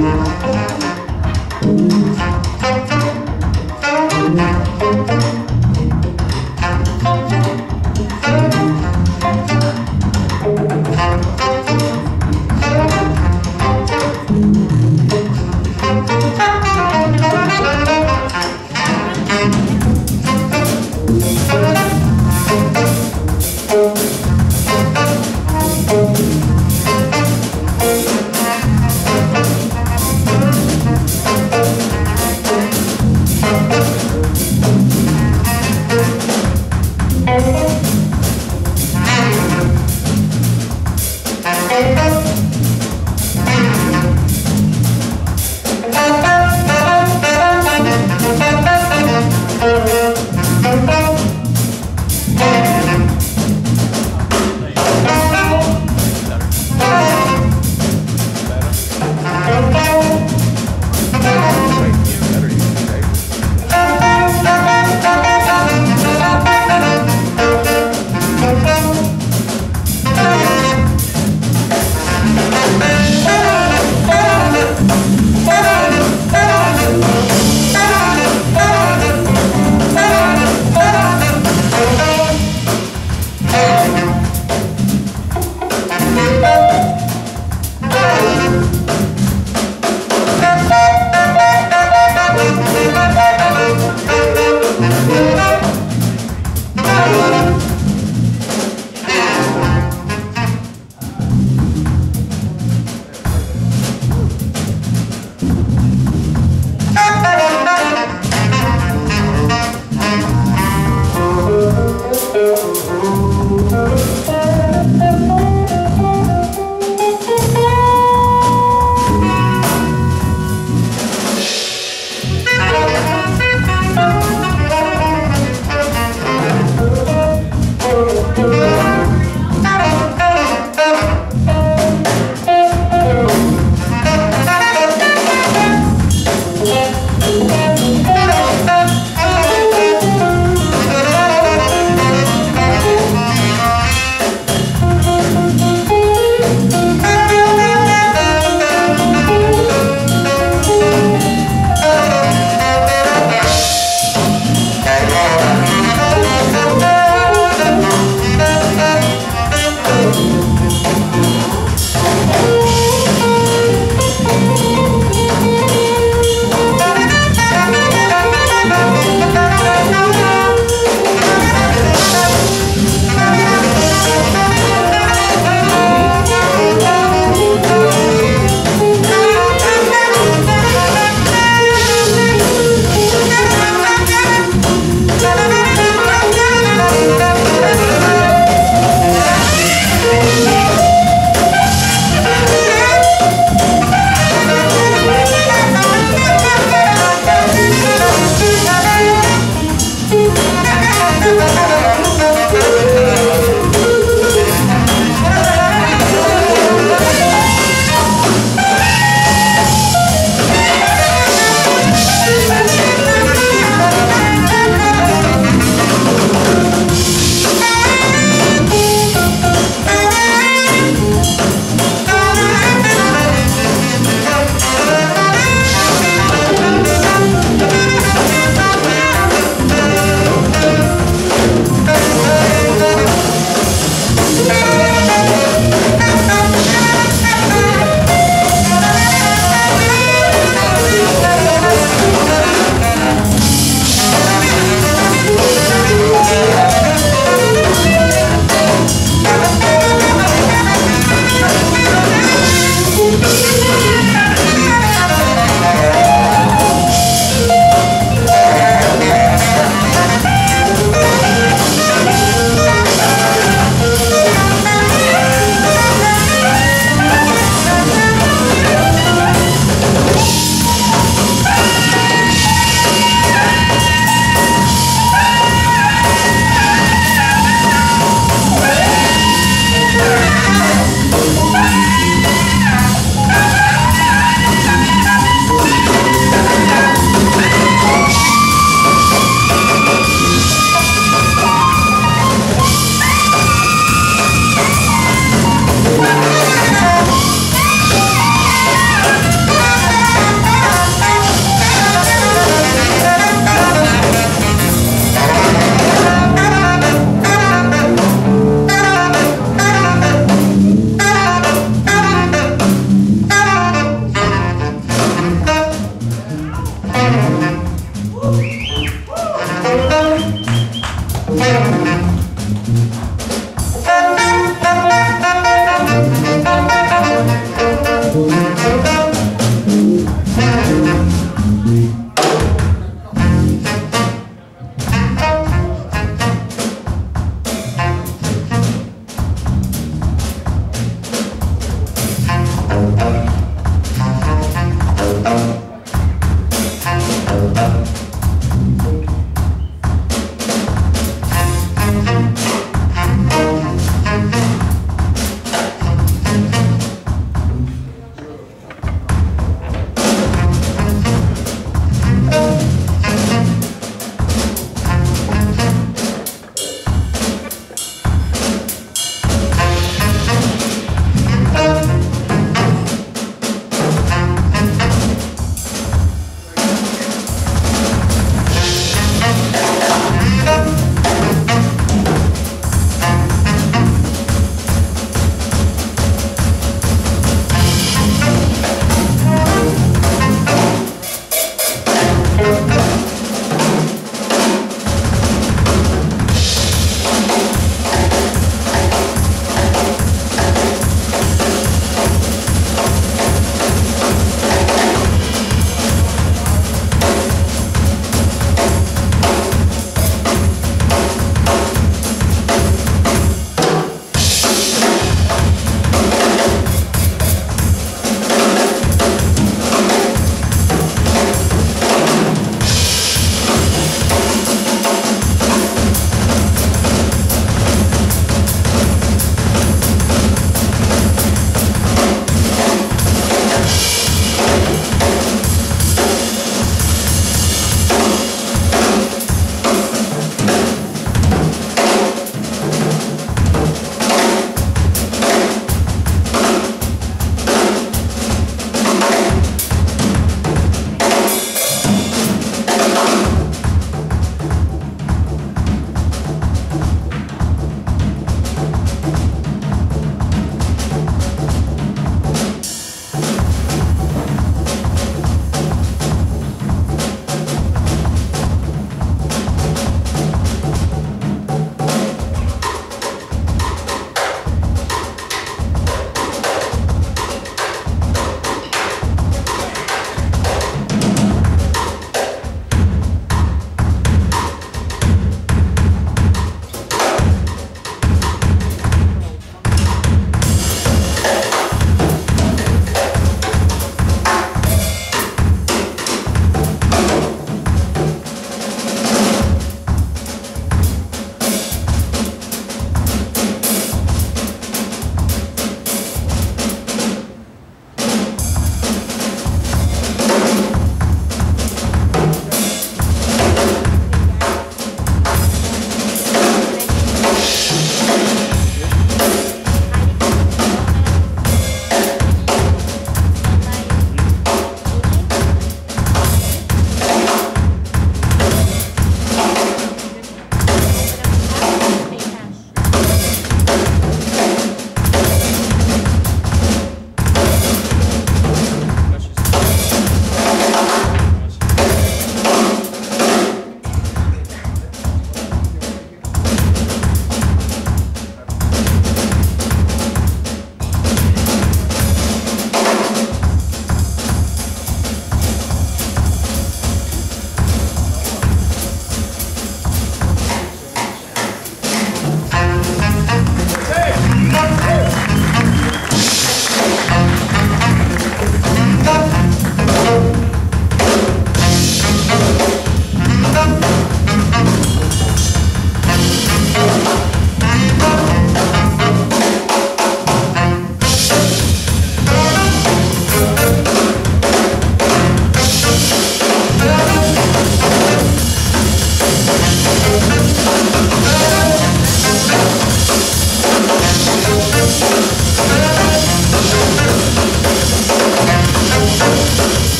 Mm-hmm.